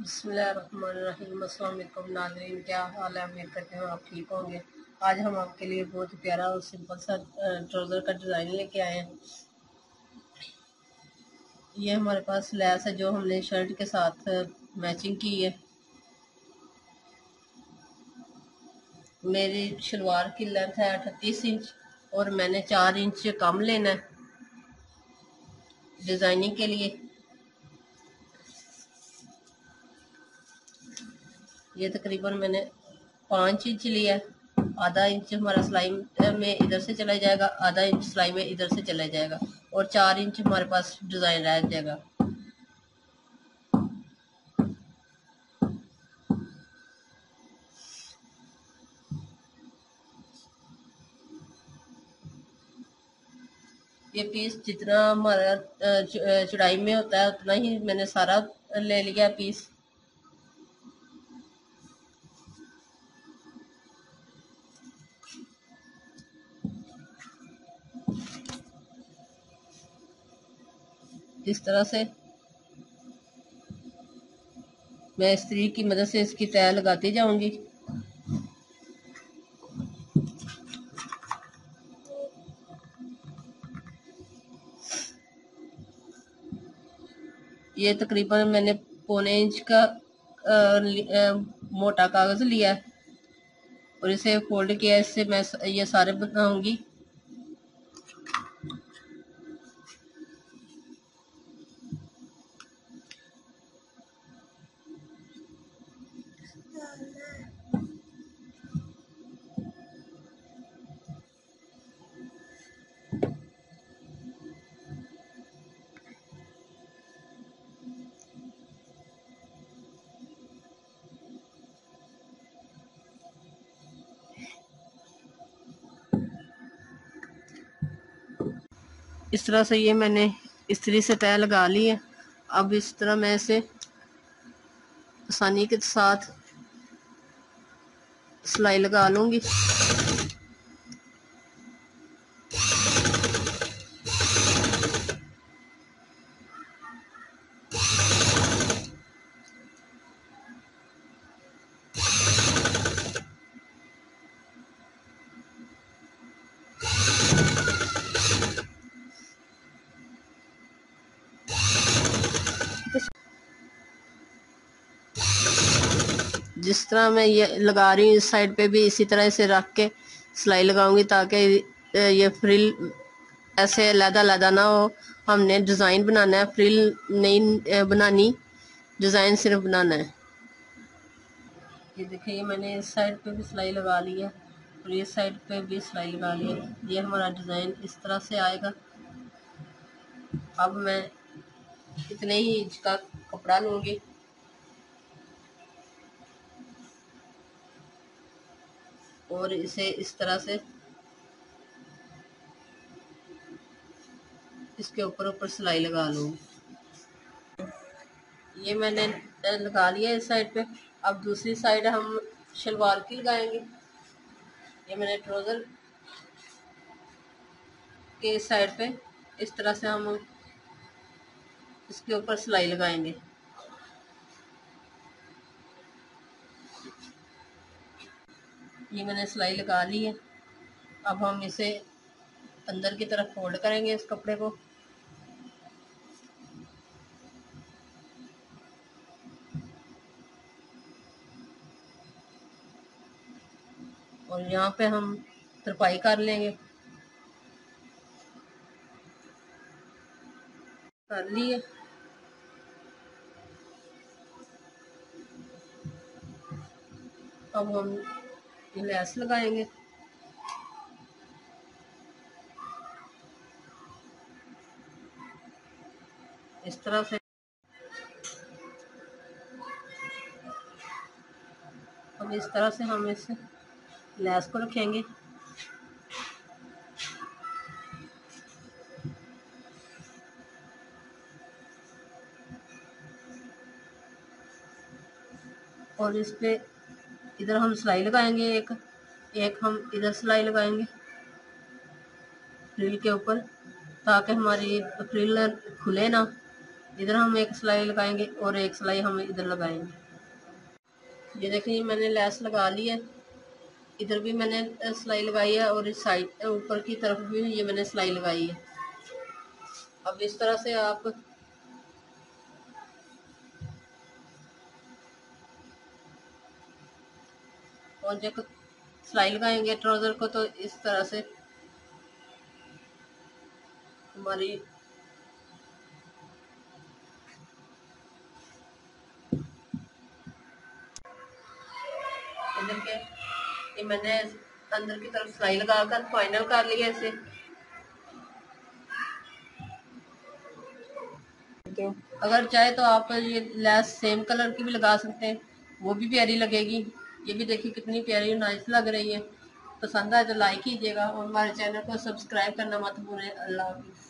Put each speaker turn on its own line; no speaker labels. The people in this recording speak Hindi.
बसमीम नाजरीन, क्या हाल है? उम्मीद करते हैं आप ठीक होंगे। आज हम आपके लिए बहुत प्यारा और सिंपल सा ट्राउज़र का डिज़ाइन लेके आए हैं। ये हमारे पास लैस है जो हमने शर्ट के साथ मैचिंग की है। मेरी शलवार की लेंथ है अठतीस इंच और मैंने चार इंच कम लेना है डिज़ाइनिंग के लिए। ये तकरीबन मैंने पाँच इंच लिया आधा इंच हमारा सिलाई में इधर से चला जाएगा, आधा इंच सिलाई में इधर से चला जाएगा और चार इंच हमारे पास डिज़ाइन रह जाएगा। ये पीस जितना हमारा चढ़ाई में होता है, उतना ही मैंने सारा ले लिया पीस इस तरह से मैं स्त्री की मदद से इसकी तय लगाती जाऊँगी। ये तकरीबन मैंने पौने इंच का आ, आ, मोटा कागज़ लिया और इसे फोल्ड किया इससे मैं ये सारे बनाऊँगी। इस तरह से ये मैंने इस्त्री से तय लगा ली है। अब इस तरह मैं इसे आसानी के साथ सिलाई लगा लूँगी। जिस तरह मैं ये लगा रही हूँ, इस साइड पे भी इसी तरह से रख के सिलाई लगाऊँगी ताकि ये फ्रिल ऐसे अलहदा अलहदा ना हो। हमने डिज़ाइन बनाना है, फ्रिल नहीं बनानी। डिज़ाइन सिर्फ़ बनाना है। ये देखिए, ये मैंने इस साइड पे भी सिलाई लगा ली है और इस साइड पे भी सिलाई लगा ली है। ये हमारा डिज़ाइन इस तरह से आएगा। अब मैं इतने ही इंच का कपड़ा लूँगी। और इसे इस तरह से इसके ऊपर ऊपर सिलाई लगा लो। ये मैंने लगा लिया इस साइड पे। अब दूसरी साइड हम शलवार की लगाएँगे। ये मैंने ट्रोज़र के साइड पे इस तरह से हम इसके ऊपर सिलाई लगाएँगे। ये मैंने सिलाई लगा ली है। अब हम इसे अंदर की तरफ़ फोल्ड करेंगे इस कपड़े को। और यहाँ पे हम तरपाई कर लेंगे। कर लिए अब हम लैस लगाएँगे। इस तरह से अब इस तरह से हम इस लैस को रखेंगे। और इस पे इधर हम सिलाई लगाएँगे, एक एक हम इधर सिलाई लगाएँगे। फ्रिल के ऊपर, ताकि हमारी फ्रिल खुले ना। इधर हम एक सिलाई लगाएँगे और एक सिलाई हम इधर लगाएँगे। ये देखिए मैंने लैस लगा ली है। इधर भी मैंने सिलाई लगाई है और इस साइड ऊपर की तरफ़ भी ये मैंने सिलाई लगाई है। अब इस तरह से आप और जब सिलाई लगाएँगे ट्राउज़र को तो इस तरह से हमारी के, ये मैंने अंदर की तरफ़ सिलाई लगाकर फाइनल कर लिया इसे। अगर चाहे तो आप ये लेस सेम कलर की भी लगा सकते हैं, वो भी प्यारी लगेगी। ये भी देखिए कितनी प्यारी नाइस लग रही है। पसंद आए तो लाइक कीजिएगा और हमारे चैनल को सब्सक्राइब करना मत भूलें। अल्लाह हाफिज़।